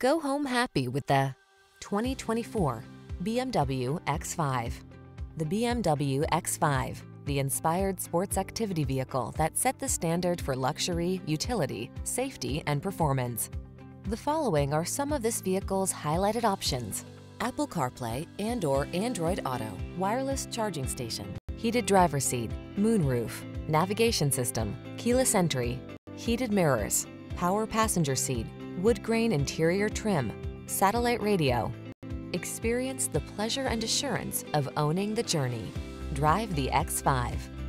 Go home happy with the 2024 BMW X5. The BMW X5, the inspired sports activity vehicle that set the standard for luxury, utility, safety, and performance. The following are some of this vehicle's highlighted options. Apple CarPlay and or Android Auto, wireless charging station, heated driver seat, moonroof, navigation system, keyless entry, heated mirrors, power passenger seat, wood grain interior trim, satellite radio. Experience the pleasure and assurance of owning the journey. Drive the X5.